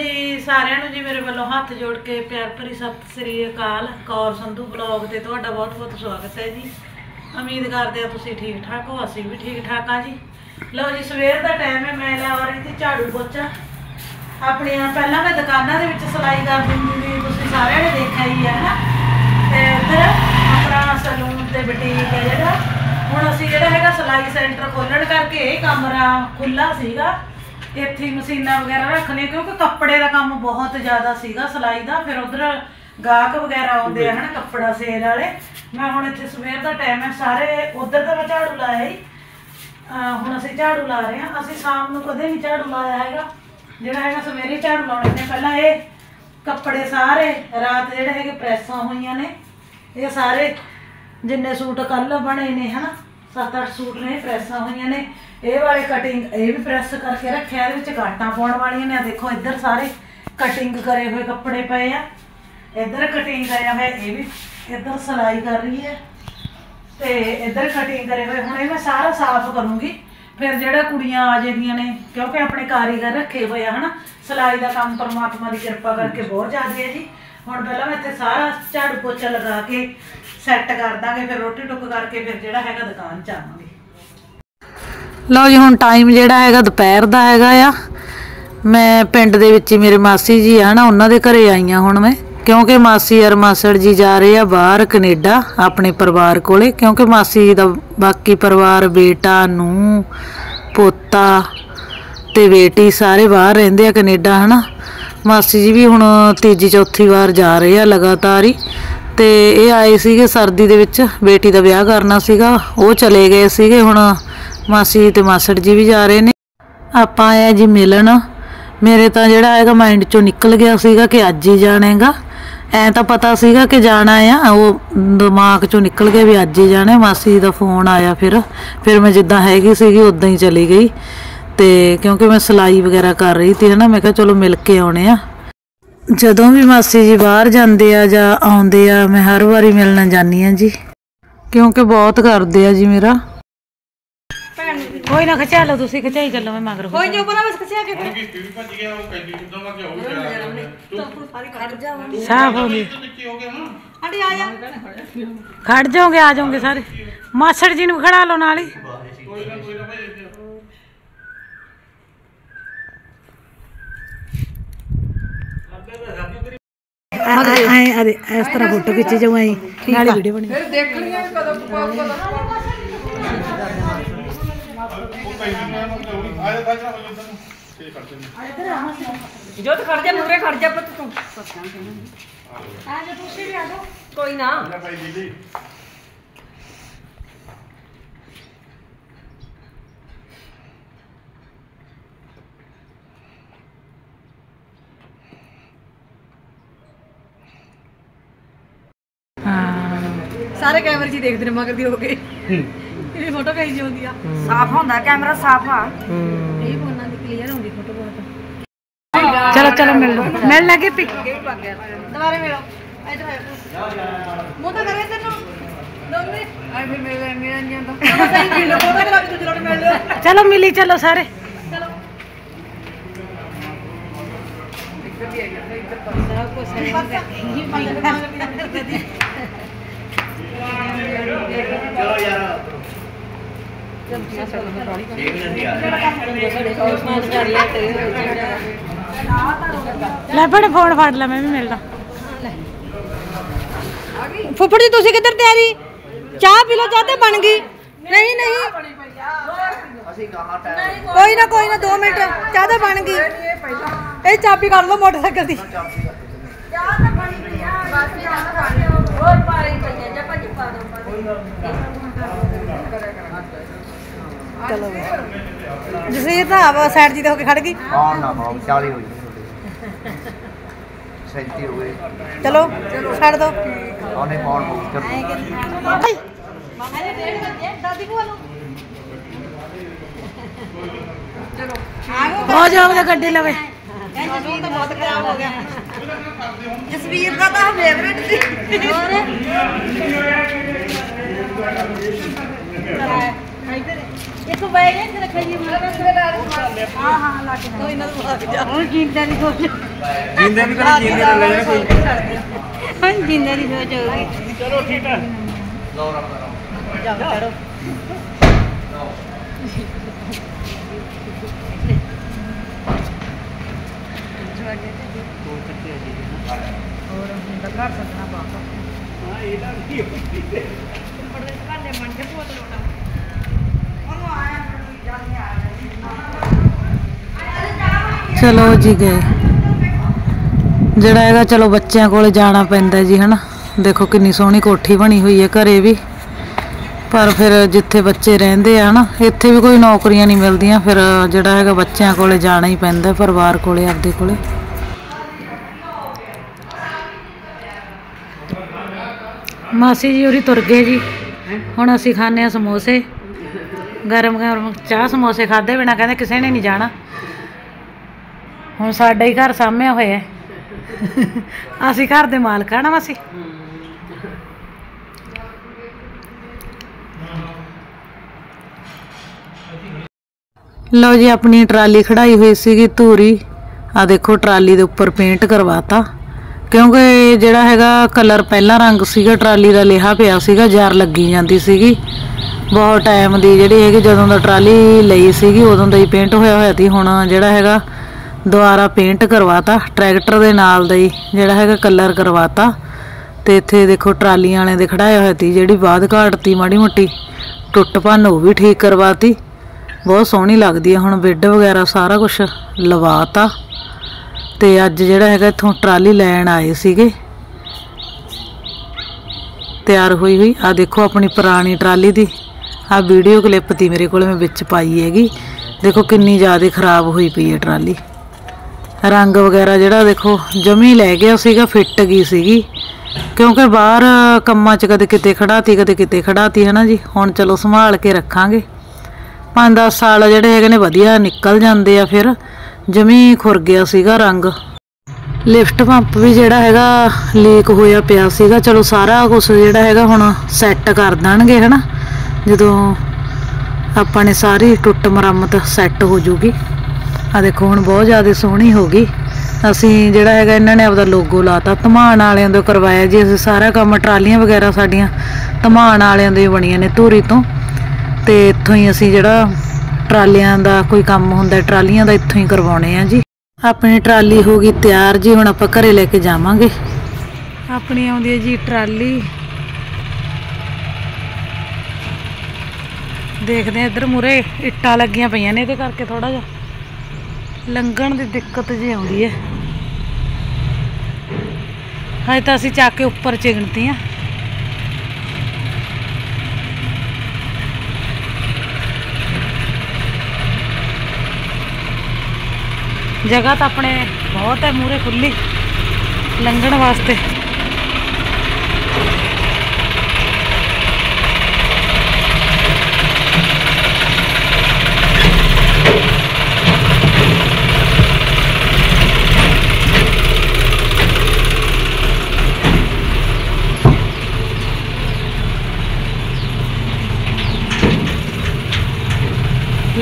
ਜੀ, ਸਾਰਿਆਂ ਨੂੰ ਜੀ ਮੇਰੇ ਵੱਲੋਂ ਹੱਥ ਜੋੜ ਕੇ ਪਿਆਰ ਭਰੀ ਸਤਿ ਸ੍ਰੀ ਅਕਾਲ। ਕੌਰ ਸੰਧੂ ਬਲੌਗ ਤੇ ਤੁਹਾਡਾ ਬਹੁਤ ਬਹੁਤ ਸਵਾਗਤ ਹੈ ਜੀ। ਉਮੀਦ ਕਰਦੇ ਆ ਤੁਸੀਂ ਠੀਕ ਠਾਕ ਹੋ, ਅਸੀਂ ਵੀ ਠੀਕ ਠਾਕ ਆ ਜੀ। ਲਓ ਜੀ, ਸਵੇਰ ਦਾ ਟਾਈਮ ਹੈ, ਮੈਂ ਲਾ ਰਹੀ ਸੀ ਝਾੜੂ ਪੋਚਾ। ਆਪਣੀਆਂ ਪਹਿਲਾਂ ਮੈਂ ਦੁਕਾਨਾਂ ਦੇ ਵਿੱਚ ਸਿਲਾਈ ਕਰ ਦਿੰਦੀ ਸੀ, ਤੁਸੀਂ ਸਾਰਿਆਂ ਨੇ ਦੇਖਿਆ ਹੀ ਹੈ ਨਾ ਤੇ ਇੱਧਰ ਆਪਣਾ ਸਲੂਨ ਤੇ ਬੁਟੀਕ ਹੈ ਜਿਹੜਾ। ਹੁਣ ਅਸੀਂ ਜਿਹੜਾ ਹੈਗਾ ਸਿਲਾਈ ਸੈਂਟਰ ਖੋਲਣ ਕਰਕੇ ਇਹ ਕਮਰਾ ਖੁੱਲਾ ਸੀਗਾ। ਇੱਥੇ ਹੀ ਮਸ਼ੀਨਾਂ ਵਗੈਰਾ ਰੱਖ ਕਿਉਂਕਿ ਕੱਪੜੇ ਦਾ ਕੰਮ ਬਹੁਤ ਜ਼ਿਆਦਾ ਸੀਗਾ ਸਿਲਾਈ ਦਾ, ਫਿਰ ਉਧਰ ਗਾਹਕ ਵਗੈਰਾ ਆਉਂਦੇ ਆ, ਹਨਾ, ਕੱਪੜਾ ਸੇਲ ਵਾਲੇ। ਮੈਂ ਹੁਣ ਇੱਥੇ ਸਵੇਰ ਦਾ ਟਾਈਮ ਹੈ, ਸਾਰੇ ਉਧਰ ਦਾ ਮੈਂ ਝਾੜੂ ਲਾਇਆ ਹੀ। ਹੁਣ ਅਸੀਂ ਝਾੜੂ ਲਾ ਰਹੇ ਹਾਂ, ਅਸੀਂ ਸ਼ਾਮ ਨੂੰ ਕਦੇ ਨਹੀਂ ਝਾੜੂ ਲਾਇਆ ਹੈਗਾ। ਜਿਹੜਾ ਹੈਗਾ ਸਵੇਰੇ ਝਾੜੂ ਲਾਉਣੇ ਨੇ, ਪਹਿਲਾਂ ਇਹ ਕੱਪੜੇ ਸਾਰੇ, ਰਾਤ ਜਿਹੜੇ ਹੈਗੇ ਪ੍ਰੈਸਾਂ ਹੋਈਆਂ ਨੇ, ਇਹ ਸਾਰੇ ਜਿੰਨੇ ਸੂਟ ਕੱਲ ਬਣੇ ਨੇ, ਹਨਾ। ਸੱਤ ਅੱਠ ਸੂਟ ਨੇ ਪ੍ਰੈਸਾਂ ਹੋਈਆਂ ਨੇ। ਇਹ ਵਾਲੇ ਕਟਿੰਗ ਇਹ ਵੀ ਪ੍ਰੈਸ ਕਰਕੇ ਰੱਖਿਆ ਇਹਦੇ ਵਿੱਚ ਕਾਟਾਂ ਪਾਉਣ ਵਾਲੀਆਂ ਨੇ। ਦੇਖੋ ਇੱਧਰ ਸਾਰੇ ਕਟਿੰਗ ਕਰੇ ਹੋਏ ਕੱਪੜੇ ਪਏ ਆ। ਇੱਧਰ ਕਟਿੰਗ ਕਰਿਆ ਹੋਇਆ ਇਹ ਵੀ ਇੱਧਰ ਸਿਲਾਈ ਕਰ ਰਹੀ ਹੈ। ਤੇ ਇੱਧਰ ਕਟਿੰਗ ਕਰੇ ਹੋਏ ਹੁਣ ਇਹ ਮੈਂ ਸਾਰਾ ਸਾਫ਼ ਕਰੂੰਗੀ। ਫਿਰ ਜਿਹੜਾ ਕੁੜੀਆਂ ਆ ਜਾਂਦੀਆਂ ਨੇ ਕਿਉਂਕਿ ਆਪਣੇ ਕਾਰੀਗਰ ਰੱਖੇ ਹੋਏ ਆ ਹਨਾ? ਸਿਲਾਈ ਦਾ ਕੰਮ ਪਰਮਾਤਮਾ ਦੀ ਕਿਰਪਾ ਕਰਕੇ ਬਹੁਤ ਜ਼ਿਆਦਾ ਹੈ ਜੀ। ਹੁਣ ਪਹਿਲਾਂ ਮੈਂ ਇੱਥੇ ਸਾਰਾ ਝਾੜੂ ਪੋਚਾ ਲਗਾ ਕੇ ਸੈੱਟ ਕਰ ਦਾਂਗੇ, ਫਿਰ ਰੋਟੀ ਟੁੱਕ ਕਰਕੇ ਫਿਰ ਜਿਹੜਾ ਹੈਗਾ ਦੁਕਾਨ 'ਚ ਆਵਾਂਗੇ। ਲਓ ਜੀ, ਹੁਣ ਟਾਈਮ ਜਿਹੜਾ ਹੈਗਾ ਦੁਪਹਿਰ ਦਾ ਹੈਗਾ ਆ। ਮੈਂ ਪਿੰਡ ਦੇ ਵਿੱਚ ਮੇਰੇ ਮਾਸੀ ਜੀ ਆ ਨਾ, ਉਹਨਾਂ ਦੇ ਘਰੇ ਆਈ ਆ ਹੁਣ ਮੈਂ। ਕਿਉਂਕਿ ਮਾਸੀ ਅਰ ਮਾਸੜ ਜੀ ਜਾ ਰਹੇ ਆ ਬਾਹਰ ਕੈਨੇਡਾ, ਆਪਣੇ ਪਰਿਵਾਰ ਕੋਲੇ। ਕਿਉਂਕਿ ਮਾਸੀ ਜੀ ਦਾ ਬਾਕੀ ਪਰਿਵਾਰ, ਬੇਟਾ ਨੂੰ ਪੋਤਾ ਤੇ ਬੇਟੀ ਸਾਰੇ ਬਾਹਰ ਰਹਿੰਦੇ ਆ ਕੈਨੇਡਾ, ਹਨਾ। ਮਾਸੀ ਜੀ ਵੀ ਹੁਣ ਤੀਜੀ, ਚੌਥੀ ਵਾਰ ਜਾ ਰਹੇ ਆ ਲਗਾਤਾਰ ਹੀ। ਤੇ ਇਹ ਆਏ ਸੀਗੇ ਸਰਦੀ ਦੇ ਵਿੱਚ, ਬੇਟੀ ਦਾ ਵਿਆਹ ਕਰਨਾ ਸੀਗਾ, ਉਹ ਚਲੇ ਗਏ ਸੀਗੇ, ਹੁਣ ਮਾਸੀ ਤੇ ਮਾਸੜ ਜੀ ਵੀ ਜਾ ਰਹੇ ਨੇ। ਆਪਾਂ ਆਏ ਜੀ ਮਿਲਣ। ਮੇਰੇ ਤਾਂ ਜਿਹੜਾ ਹੈਗਾ ਮਾਈਂਡ ਚੋਂ ਨਿਕਲ ਗਿਆ ਸੀਗਾ ਕਿ ਅੱਜ ਹੀ ਜਾਣਾ ਹੈਗਾ। ਐ ਤਾਂ ਪਤਾ ਸੀਗਾ ਕਿ ਜਾਣਾ ਆ, ਉਹ ਦਿਮਾਗ ਚੋਂ ਨਿਕਲ ਗਿਆ ਵੀ ਅੱਜ ਹੀ ਜਾਣਾ ਹੈ। ਮਾਸੀ ਦਾ ਫੋਨ ਆਇਆ ਫਿਰ। ਫਿਰ ਮੈਂ ਜਿੱਦਾਂ ਹੈਗੀ ਸੀਗੀ, ਉਦਾਂ ਹੀ ਚਲੀ ਗਈ। ਤੇ ਕਿਉਂਕਿ ਮੈਂ ਸਿਲਾਈ ਵਗੈਰਾ ਕਰ ਰਹੀ ਸੀ, ਹਨਾ, ਮੈਂ ਕਿਹਾ ਚਲੋ ਮਿਲ ਕੇ ਆਉਣੇ ਆ। ਜਦੋਂ ਵੀ ਮਾਸੀ ਜੀ ਬਾਹਰ ਜਾਂਦੇ ਆ ਜਾਂ ਆਉਂਦੇ ਆ ਮੈਂ ਹਰ ਵਾਰੀ ਮਿਲਣ ਜਾਂਦੀ ਆ ਜੀ। ਕਿਉਂਕਿ ਬਹੁਤ ਕਰਦੇ ਆ ਜੀ ਮੇਰਾ। ਕੋਈ ਨਾ ਖਿਚਾ ਲਓ ਤੁਸੀਂ ਖਿਚਾਈ ਚੱਲੋ ਮੈਂ ਮਗਰ ਕੋਈ ਜੋ ਬਣਾ ਬਸ ਖਿਚਿਆ ਕੇ ਕਿ ਸਪੀਡ ਭੱਜ ਗਿਆ ਉਹ ਕੈਂਡੀ ਕਿੱਦਾਂ ਵਗ ਗਿਆ ਉਹ ਵਿਚਾਰਾ ਸਾਰੀ ਖੜ ਜਾ। ਸਾਫ਼ ਹੋ ਗਈ। ਤੂੰ ਹੋ ਗਿਆ ਆਂਟੀ ਆ ਜਾ। ਖੜ ਜਾਓਗੇ ਆ ਜਾਓਗੇ ਸਾਰੇ। ਮਾਸੜ ਜੀ ਨੂੰ ਖੜਾ ਲਓ ਨਾਲ ਹੀ। ਕੋਈ ਨਾ ਕੋਈ ਨਾ ਭਾਈ ਐ ਅਰੇ ਇਸ ਤਰ੍ਹਾਂ ਫੋਟੋ ਖਿੱਚੀ ਜਾਊ ਐ ਨਾਲੇ ਵੀਡੀਓ ਬਣੀ ਉਹ ਕੈਂਡੀ ਮੈਂ ਮਤਲਬ ਉਹ ਆਇਆ ਤਾਂ ਚਲਾ ਇੱਧਰ ਨੂੰ ਤੇ ਕਰਦੇ ਨੇ ਜੋ ਤੇ ਖੜ ਜਾ ਮੂਰੇ ਖੜ ਜਾ ਪੁੱਤ ਤੂੰ ਕੋਈ ਨਾ। ਲੈ ਭਾਈ ਦੀਦੀ ਸਾਰੇ ਕੈਮਰੇ 'ਚ ਹੀ ਦੇਖਦੇ ਨੇ ਮਗਰ ਦੀ ਹੋ ਗਏ ਇਹ ਫੋਟੋ ਕਹੀ ਜੀ ਹੁੰਦੀ ਆ ਸਾਫ਼ ਹੁੰਦਾ ਕੈਮਰਾ ਸਾਫ਼ ਆ। ਇਹ ਫੋਨਾਂ ਦੀ ਕਲੀਅਰ ਹੁੰਦੀ ਫੋਟੋ ਬਹੁਤ। ਚਲੋ ਚਲੋ ਮਿਲ ਲਓ। ਮਿਲ ਲੱਗੇ ਪੀ ਦੁਬਾਰੇ ਮਿਲੋ। ਇੱਧਰ ਮੂੰਹ ਤਾਂ। ਕਰੇ ਤੈਨੂੰ। ਦੋਨੇ ਆਈ ਫਿਰ ਮੇਰੇ ਮੇਰੇ ਨਹੀਂ ਆਂਦਾ ਚਲੋ ਮਿਲ ਲਓ। ਫੋਟੋ ਕਰਾ ਕੇ ਦੂਜੇ ਲੋਟ ਮਿਲ ਲਿਓ। ਚਲੋ ਮਿਲੀ ਚਲੋ ਸਾਰੇ ਲੈ ਬੜੇ ਫੋਨ ਫੜ ਲੈ, ਮੈਂ ਵੀ ਮਿਲਦਾ। ਫੁੱਫੜ ਜੀ, ਤੁਸੀਂ ਕਿੱਧਰ ਤਿਆਰੀ? ਚਾਹ ਪੀ ਲਓ, ਚਾਹ ਤੇ ਬਣ ਗਈ। ਨਹੀਂ ਨਹੀਂ। ਕੋਈ ਨਾ ਕੋਈ ਨਾ 2 ਮਿੰਟ। ਚਾਹ ਤਾਂ ਬਣ ਗਈ। ਇਹ ਚਾਬੀ ਕਰ ਲਓ ਮੋਟਰਸਾਈਕਲ ਦੀ। ਚਾਹ ਤਾਂ ਬਣ ਗਈ ਆ, ਬਸ ਹੋਰ ਪਾ ਪਈਆਂ ਜਾਂ ਚਲੋ ਜਸਵੀਰ ਤਾਂ ਸਾਈਡ ਜੀ ਤੇ ਹੋ ਕੇ ਖੜ ਗਈ। ਹਾਂ ਨਾ ਬਾਬ 40 ਹੋਈ। 37 ਹੋ ਗਏ। ਚਲੋ ਛੱਡ ਦੋ। ਉਹਨੇ ਦਾਦੀ ਹੋ ਜਾਓਗੇ ਗੱਡੀ ਲਵੇ। ਕਹਿੰਦੇ ਤਾਂ ਬਹੁਤ ਖਰਾਬ ਹੋ ਗਿਆ। ਜਸਵੀਰ ਦਾ ਤਾਂ ਫੇਵਰੇਟ ਸੀ। ਹੋਰ? ਇੱਕ ਬੈਗ ਇੱਥੇ ਰੱਖਿਆ ਜੀ ਹਾਂ ਹਾਂ ਲਾ ਕੇ ਕੋਈ ਨਾ ਹੁਣ ਜਿੰਦਾ ਦੀ ਸੋਚ ਜਿੰਦੇ ਵੀ ਕਰੇ ਜਿੰਦੇ ਲੈ ਲੈਣਾ ਕੋਈ ਹਾਂ ਜਿੰਦਾ ਦੀ ਸੋਚ ਹੋਊਗੀ ਚਲੋ ਠੀਕ ਹੈ ਜਾਓ ਚੜੋ ਹੋਰ ਹੁੰਦਾ ਘਰ ਸੱਜਣਾ ਬਾਪਾ ਹਾਂ ਇਹਦਾ ਕੀ ਬੜੇ ਭਾਂਡੇ ਮੰਨ ਕੇ ਪੋਤ ਲੋਟਾ ਉਹਨੂੰ ਆਇਆ ਜਾਂਦੇ ਆ ਚਲੋ ਜੀ ਗਏ। ਜਿਹੜਾ ਹੈਗਾ ਚਲੋ ਬੱਚਿਆਂ ਕੋਲੇ ਜਾਣਾ ਪੈਂਦਾ ਜੀ, ਹਨਾ। ਦੇਖੋ ਕਿੰਨੀ ਸੋਹਣੀ ਕੋਠੀ ਬਣੀ ਹੋਈ ਹੈ ਘਰੇ ਵੀ। ਪਰ ਫਿਰ ਜਿੱਥੇ ਬੱਚੇ ਰਹਿੰਦੇ ਆ, ਹਨਾ, ਇੱਥੇ ਵੀ ਕੋਈ ਨੌਕਰੀਆਂ ਨਹੀਂ ਮਿਲਦੀਆਂ। ਫਿਰ ਜਿਹੜਾ ਹੈਗਾ ਬੱਚਿਆਂ ਕੋਲੇ ਜਾਣਾ ਹੀ ਪੈਂਦਾ ਪਰਿਵਾਰ ਕੋਲੇ, ਆਪਦੇ ਕੋਲੇ। ਮਾਸੀ ਜੀ ਉਰੀ ਤੁਰ ਗਏ ਜੀ। ਹੁਣ ਅਸੀਂ ਖਾਣੇ ਆ ਸਮੋਸੇ। ਗਰਮ ਗਰਮ ਚਾਹ ਸਮੋਸੇ ਖਾਦੇ ਬਿਨਾ ਕਹਿੰਦੇ ਕਿਸੇ ਨੇ ਨਹੀਂ ਜਾਣਾ। ਹੁਣ ਸਾਡਾ ਹੀ ਘਰ ਸਾਹਮਣੇ ਹੋਇਆ ਅਸੀਂ ਘਰ ਦੇ ਮਾਲਕ ਆ ਨਾ ਅਸੀਂ ਲਓ ਜੀ, ਆਪਣੀ ਟਰਾਲੀ ਖੜਾਈ ਹੋਈ ਸੀਗੀ ਧੂਰੀ। ਆ ਦੇਖੋ, ਟਰਾਲੀ ਦੇ ਉੱਪਰ ਪੇਂਟ ਕਰਵਾਤਾ। ਕਿਉਂਕਿ ਜਿਹੜਾ ਹੈਗਾ ਕਲਰ ਪਹਿਲਾ ਰੰਗ ਸੀਗਾ, ਟਰਾਲੀ ਦਾ ਲਿਹਾ ਪਿਆ ਸੀਗਾ ਜਾਰ ਲੱਗੀ ਜਾਂਦੀ ਸੀਗੀ। ਬਹੁਤ ਟਾਈਮ ਦੀ ਜਿਹੜੀ ਹੈਗੀ, ਜਦੋਂ ਦਾ ਟਰਾਲੀ ਲਈ ਸੀਗੀ, ਉਦੋਂ ਦਾ ਹੀ ਪੇਂਟ ਹੋਇਆ ਹੋਇਆ ਸੀ। ਹੁਣ ਜਿਹੜਾ ਹੈਗਾ ਦੁਬਾਰਾ ਪੇਂਟ ਕਰਵਾਤਾ ਟਰੈਕਟਰ ਦੇ ਨਾਲ ਦਾ ਹੀ, ਜਿਹੜਾ ਹੈਗਾ ਕਲਰ ਕਰਵਾਤਾ। ਤੇ ਇੱਥੇ ਦੇਖੋ ਟਰਾਲੀਆਂ ਵਾਲਿਆਂ ਦੇ ਖੜਾਇਆ ਹੋਇਆ ਤੀ ਜਿਹੜੀ ਬਾਦ ਘਾਟਤੀ ਮਾੜੀ ਮੋਟੀ। ਟੁੱਟ ਭੰਨ ਉਹ ਵੀ ਠੀਕ ਕਰਵਾਤੀ। ਬਹੁਤ ਸੋਹਣੀ ਲੱਗਦੀ ਹੈ ਹੁਣ ਬੈੱਡ ਵਗੈਰਾ ਸਾਰਾ ਕੁਝ ਲਵਾਤਾ। ਤੇ ਅੱਜ ਜਿਹੜਾ ਹੈਗਾ ਇੱਥੋਂ ਟਰਾਲੀ ਲੈਣ ਆਏ ਸੀਗੇ। ਤਿਆਰ ਹੋਈ ਹੋਈ ਆ ਦੇਖੋ ਆਪਣੀ ਪੁਰਾਣੀ ਟਰਾਲੀ ਦੀ। ਆ ਵੀਡੀਓ ਕਲਿੱਪ ਤੀ ਮੇਰੇ ਕੋਲ ਮੈਂ ਵਿੱਚ ਪਾਈ ਹੈਗੀ। ਦੇਖੋ ਕਿੰਨੀ ਜ਼ਿਆਦਾ ਖਰਾਬ ਹੋਈ ਪਈ ਹੈ ਟਰਾਲੀ। ਰੰਗ ਵਗੈਰਾ ਜਿਹੜਾ ਦੇਖੋ, ਜਮੀ ਲੈ ਗਿਆ ਸੀਗਾ, ਫਿੱਟ ਗਈ ਸੀਗੀ। ਕਿਉਂਕਿ ਬਾਹਰ ਕੰਮਾਂ 'ਚ ਕਦੇ ਕਿਤੇ ਖੜਾਤੀ, ਕਦੇ ਕਿਤੇ ਖੜਾਤੀ ਹੈ ਨਾ ਜੀ? ਹੁਣ ਚਲੋ ਸੰਭਾਲ ਕੇ ਰੱਖਾਂਗੇ। 5-10 ਸਾਲ ਜਿਹੜੇ ਹੈਗੇ ਨੇ, ਵਧੀਆ ਨਿਕਲ ਜਾਂਦੇ ਆ ਫਿਰ। ਜਮੀ ਖੁਰ ਗਿਆ ਸੀਗਾ ਰੰਗ। ਲਿਫਟ ਪੰਪ ਵੀ ਜਿਹੜਾ ਹੈਗਾ, ਲੀਕ ਹੋਇਆ ਪਿਆ ਸੀਗਾ। ਚਲੋ ਸਾਰਾ ਕੁਝ ਜਿਹੜਾ ਹੈਗਾ ਹੁਣ ਸੈੱਟ ਕਰ ਦੇਣਗੇ, ਹਨਾ? ਜਦੋਂ ਆਪਾਂ ਨੇ ਸਾਰੀ ਟੁੱਟ ਮੁਰੰਮਤ ਸੈੱਟ ਹੋ ਜੂਗੀ। ਆ ਦੇਖੋ, ਹੁਣ ਬਹੁਤ ਜ਼ਿਆਦਾ ਸੋਹਣੀ ਹੋ ਗਈ। ਅਸੀਂ ਜਿਹੜਾ ਹੈਗਾ, ਇਹਨਾਂ ਨੇ ਆਪਦਾ ਲੋਗੋ ਲਾਤਾ। ਧਮਾਨ ਵਾਲਿਆਂ ਤੋਂ ਕਰਵਾਇਆ ਜੀ। ਅਸੀਂ ਸਾਰਾ ਕੰਮ ਟਰਾਲੀਆਂ ਵਗੈਰਾ ਸਾਡੀਆਂ ਧਮਾਨ ਵਾਲਿਆਂ ਦੇ ਬਣੀਆਂ ਨੇ ਧੂਰੀ ਤੋਂ। ਤੇ ਇੱਥੋਂ ਹੀ ਅਸੀਂ ਜਿਹੜਾ ਟਰਾਲੀਆਂ ਦਾ ਕੋਈ ਕੰਮ ਹੁੰਦਾ, ਟਰਾਲੀਆਂ ਦਾ ਇੱਥੋਂ ਹੀ ਕਰਵਾਉਣੇ ਆ ਜੀ। ਆਪਣੀ ਟਰਾਲੀ ਹੋ ਗਈ ਤਿਆਰ ਜੀ। ਹੁਣ ਆਪਾਂ ਘਰੇ ਲੈ ਕੇ ਜਾਵਾਂਗੇ। ਆਪਣੀ ਆਉਂਦੀ ਹੈ ਜੀ ਟਰਾਲੀ। ਦੇਖਦੇ ਆ ਇੱਧਰ ਮੂਰੇ ਇੱਟਾਂ ਲੱਗੀਆਂ ਪਈਆਂ ਨੇ, ਇਹਦੇ ਕਰਕੇ ਥੋੜਾ ਜਿਹਾ। ਲੰਘਣ ਦੀ ਦਿੱਕਤ ਜੀ ਆਉਂਦੀ ਹੈ। ਹਜੇ ਤਾਂ ਅਸੀਂ ਚੱਕ ਕੇ ਉੱਪਰ ਚਿਗਣਤੀ ਆ ਜਗ੍ਹਾ ਤਾਂ ਆਪਣੇ ਬਹੁਤ ਹੈ ਮੂਰੇ ਖੁੱਲੀ ਲੰਘਣ ਵਾਸਤੇ।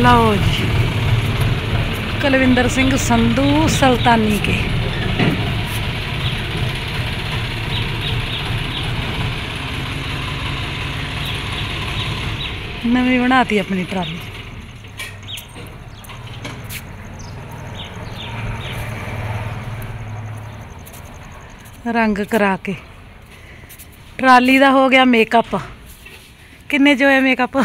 ਲਓ ਜੀ। ਕੁਲਵਿੰਦਰ ਸਿੰਘ ਸੰਧੂ ਸੁਲਤਾਨੀ ਕੇ। ਨਵੀਂ ਬਣਾਤੀ ਆਪਣੀ ਟਰਾਲੀ ਰੰਗ ਕਰਾ ਕੇ। ਟਰਾਲੀ ਦਾ ਹੋ ਗਿਆ ਮੇਕਅਪ ਕਿੰਨੇ ਜੋ ਹੋਇਆ ਮੇਕਅਪ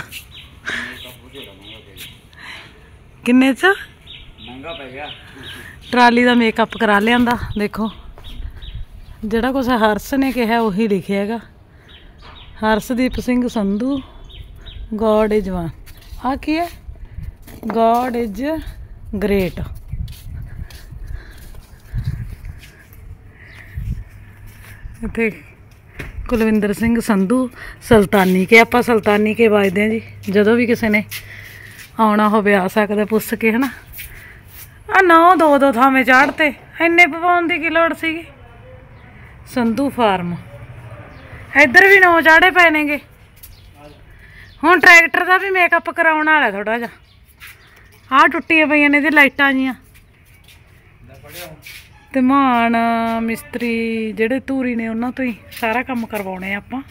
ਕਿੰਨੇ ਚ? ਮਹਿੰਗਾ ਪੈ ਗਿਆ। ਟਰਾਲੀ ਦਾ ਮੇਕਅਪ ਕਰਾ ਲਿਆਂਦਾ ਦੇਖੋ। ਜਿਹੜਾ ਕੁਛ ਹਰਸ ਨੇ ਕਿਹਾ ਉਹੀ ਲਿਖਿਆ ਹੈਗਾ। Harsdeep Singh Sandhu God is one ਆ ਕੀ ਹੈ? ਗੋਡ ਇਜ਼ ਗ੍ਰੇਟ ਇੱਥੇ ਕੁਲਵਿੰਦਰ ਸਿੰਘ ਸੰਧੂ ਸੁਲਤਾਨੀ ਕੇ ਆਪਾਂ ਸੁਲਤਾਨੀ ਕੇ ਵੱਜਦੇ ਹਾਂ ਜੀ ਜਦੋਂ ਵੀ ਕਿਸੇ ਨੇ ਆਉਣਾ ਹੋਵੇ, ਆ ਸਕਦਾ, ਪੁੱਛ ਕੇ, ਹਨਾ? ਆ ਨੌ ਦੋ ਦੋ ਥਾਵੇਂ ਚਾੜਤੇ, ਇੰਨੇ ਪਵਾਉਣ ਦੀ ਕੀ ਲੋੜ ਸੀਗੀ? ਸੰਧੂ ਫਾਰਮ। ਇੱਧਰ ਵੀ ਨੌ ਚਾੜੇ ਪਏ ਨੇਗੇ। ਹੁਣ ਟਰੈਕਟਰ ਦਾ ਵੀ ਮੇਕਅਪ ਕਰਾਉਣ ਵਾਲਾ ਥੋੜਾ ਜਿਹਾ। ਆਹ ਟੁੱਟੀਆਂ ਪਈਆਂ ਨੇ ਇਹਦੇ ਲਾਈਟਾਂ ਜੀਆਂ। ਤੇ ਮਾਨ, ਮਿਸਤਰੀ ਜਿਹੜੇ ਧੂਰੀ ਨੇ ਉਹਨਾਂ ਤੋਂ ਹੀ ਸਾਰਾ ਕੰਮ ਕਰਵਾਉਣੇ ਆਪਾਂ।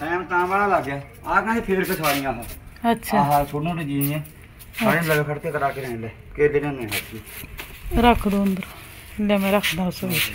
ਟਾਈਮ ਤਾਂ ਵਾਲਾ ਲੱਗ ਗਿਆ। ਆ ਕਹਿੰਦੇ ਫੇਰ ਕੇ ਸਾਰੀਆਂ ਆਹ ਅੱਛਾ। ਆਹ ਛੋਟੇ ਛੋਟੇ ਜੀ ਨੇ। ਸਾਰੇ ਲਗੇ ਖੜ ਕੇ ਕਰਾ ਕੇ ਰਹਿੰਦੇ ਕੇਲੇ ਨੇ ਹੱਥੀ। ਰੱਖ ਦੋ ਅੰਦਰ। ਲੈ ਮੈਂ ਰੱਖਦਾ ਉਸ ਵਿੱਚ